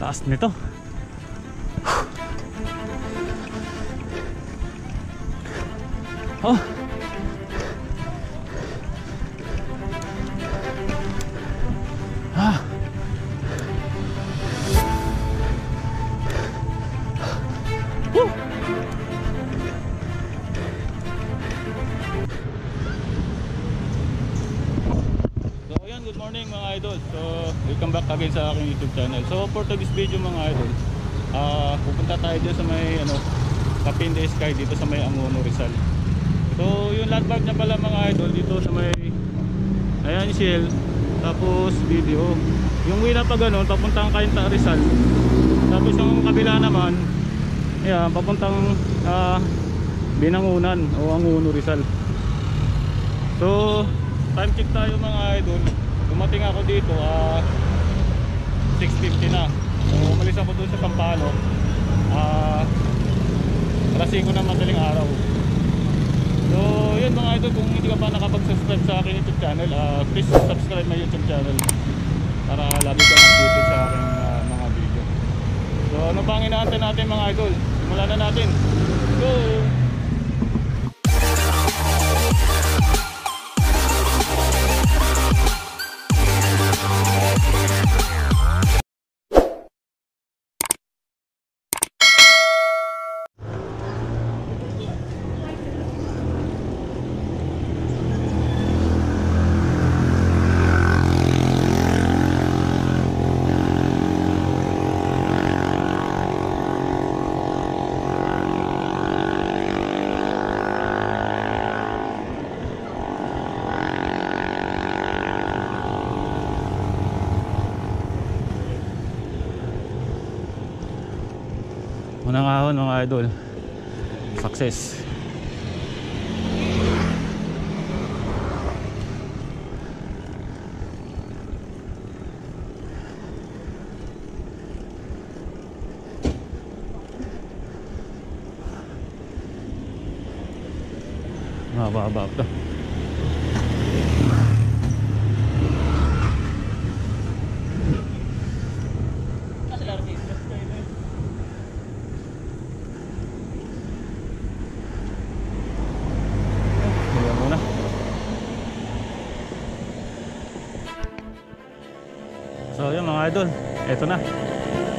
Taas nito. Oh. YouTube channel. So for today's video mga idol, ah pupunta tayo dyan sa may ano, Kapinde Sky dito sa may Angono Rizal. So yung landmark niya pala mga idol dito sa may ayan Shell tapos video. Yung na pa ganun papuntang Kainta Rizal. Tapos yung kabila naman ayan papuntang ah, Binangunan o Angono Rizal. So time check tayo mga idol. Dumating ako dito ah 6.50 na. So umalis ako doon sa Pampalo. Ah alas 5 na madaling araw. So yun mga idol kung hindi ka pa nakapag-subscribe sa akin YouTube channel, ah please subscribe my YouTube channel para lagi kang updated sa aking ah, mga video. So ano pang inaantay natin mga idol? Simulan na natin. Go! Idol. Success. Mababa pa. Eto na.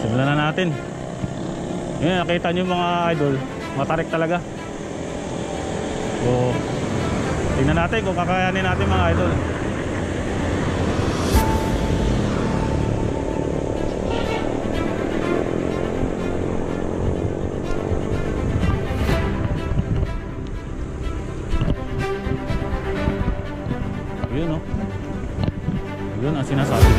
Simulan na natin. Yun, nakita nyo mga idol, matarik talaga. So, tingnan natin kung kakayanin natin mga idol. Yun oh. Yun ang sinasabi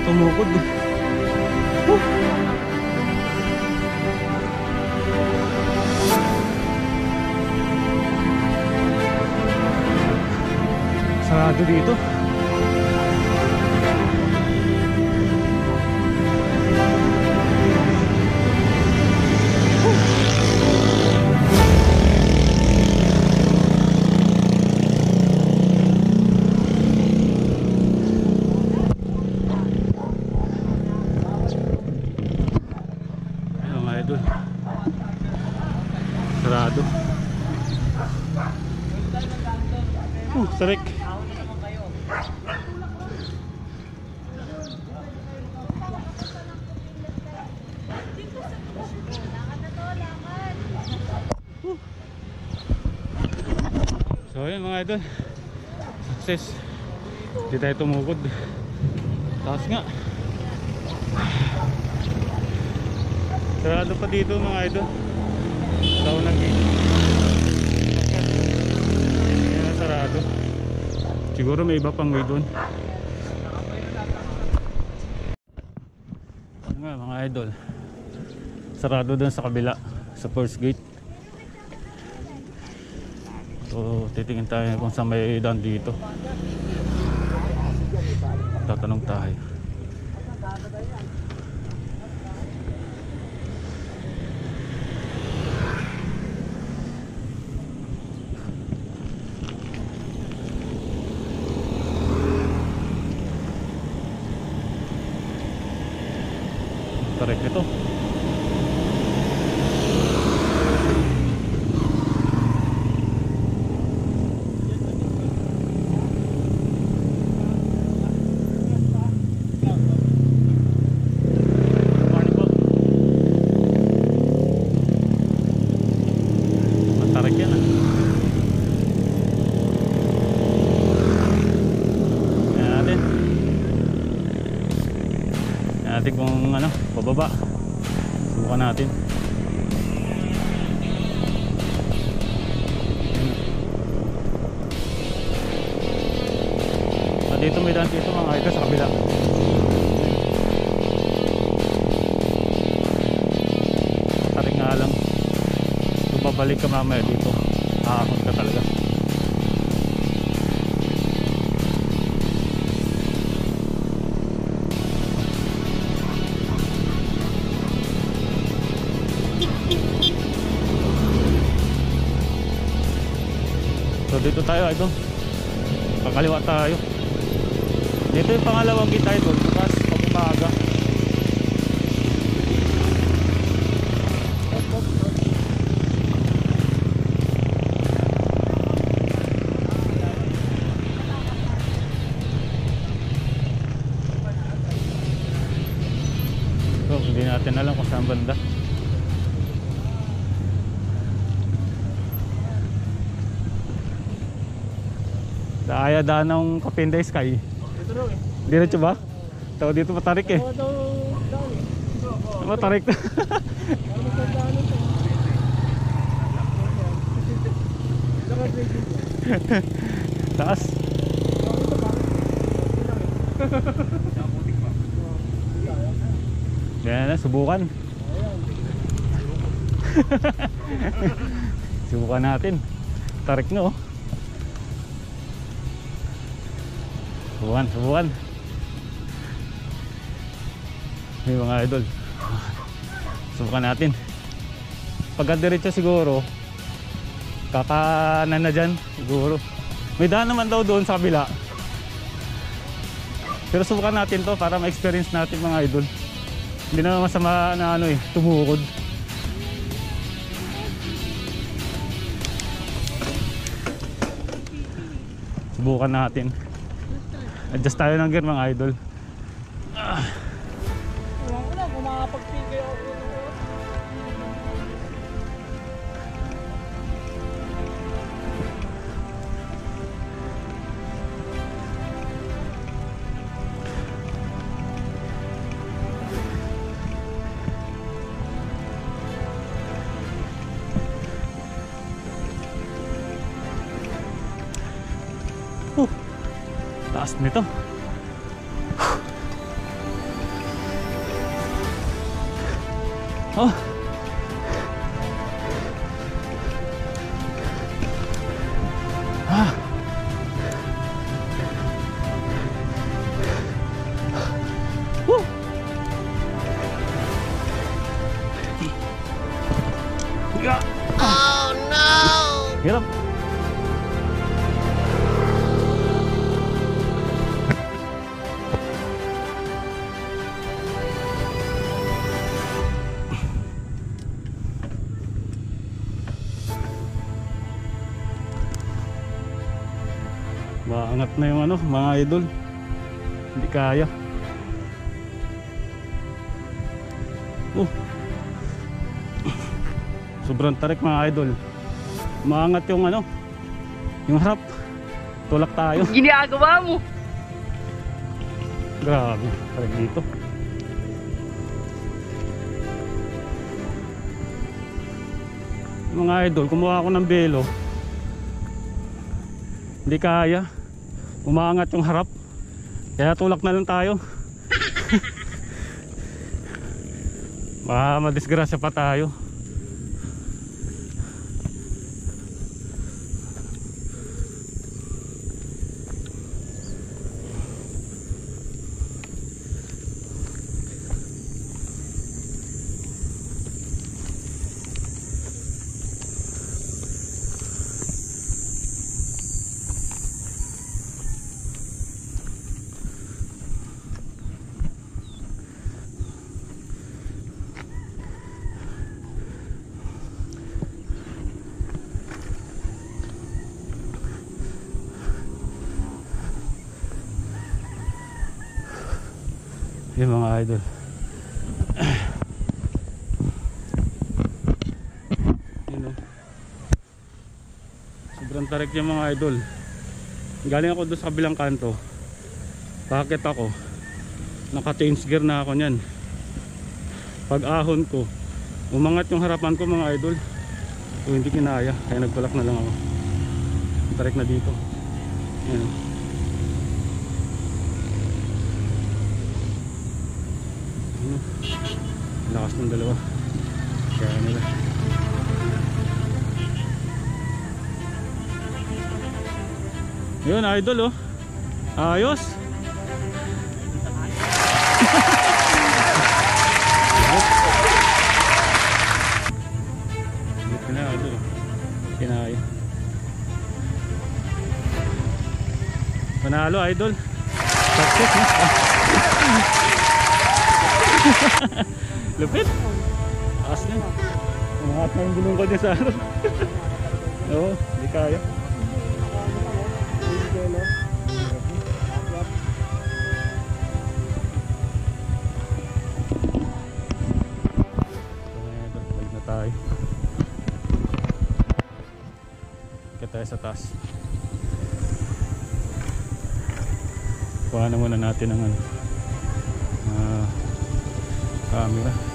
tayo tumukod. Whew. Sarado dito. Sarik. So ayun mga idol. Success. Hindi tayo tumukod. Taas nga. Sarado pa dito mga idol. Daw ng gate. Yan sarado. Siguro may iba pang way doon. Ano nga mga idol. Sarado doon sa kabila. Sa first gate. So titingin tayo kung saan may dito. Tatanong tayo. Tarik Babalik ka mamaya dito, aahon ka talaga. So dito tayo ito. Kakaliwa tayo. Dito yung pangalawang gate tayo doon. Bukas pag umaga. Saan banda. Daya daan ng Kapinday Sky. Ito daw eh. Diretso ba? Tao dito matarik eh. Down eh. Matarik na. Taas. Yan na, subukan. subukan natin. Tarik na oh. Subukan, subukan. May mga idol. Subukan natin. Pagka diretso siguro, kakanan na dyan siguro. May daan naman daw doon sa kabila. Pero subukan natin to para ma-experience natin mga idol. Hindi naman masama na ano eh, tumukod. Subukan natin. Adjust tayo ng gear mga idol. Taas nito. Maangat na yung ano, mga idol. Hindi kaya. Oh. Sobrang tarik mga idol. Maangat yung ano, yung harap. Tulak tayo. Ginagawa mo! Grabe, tarik dito. Mga idol, kumuha ako ng belo. Hindi kaya. Umaangat yung harap. Kaya tulak na lang tayo. Baka madisgrasya pa tayo. Yung mga idol. Yun o. Sobrang tarik yung mga idol. Galing ako doon sa kabilang kanto. Bakit ako? Naka-change gear na ako niyan. Pag ahon ko, umangat yung harapan ko mga idol. So hindi kinaya, kaya nagtulak na lang ako. Tarik na dito. Yan. Ano? Lakas ng dalawa. Kaya nila. Yun, idol oh. Ayos. Kinaya. Panalo, idol. Success? Lupit. Taas na. Umangat na yung ko niya sa araw. Oo, hindi kaya. Tayo. Kaya tayo sa taas. Kuha na muna natin ang ano, ah, camera.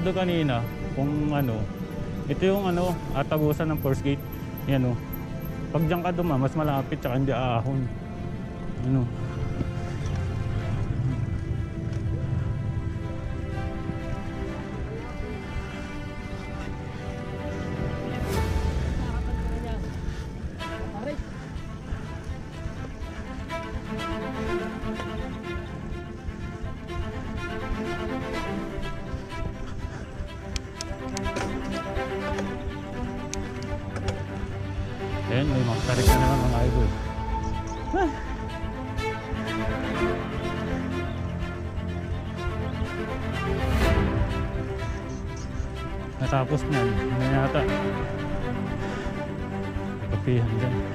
Doon kanina, kung ano, ito yung ano, atagusan ng first gate. Yan o. Pag dyan ka duma, mas malapit tsaka hindi aahon. Ano. Natapos na. Ano yata? Kapihan dyan.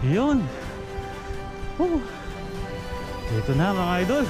Yun. Oh. Ito na mga idol.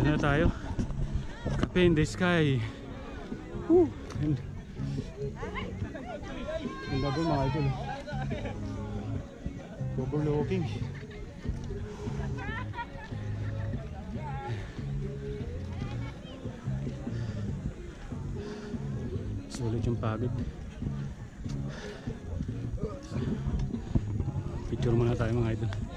Yan na tayo. Cafe in the sky. Woo. Ang gagawin mga idol. Overlooking. Sulit yung pagod. Picture muna tayo mga idol.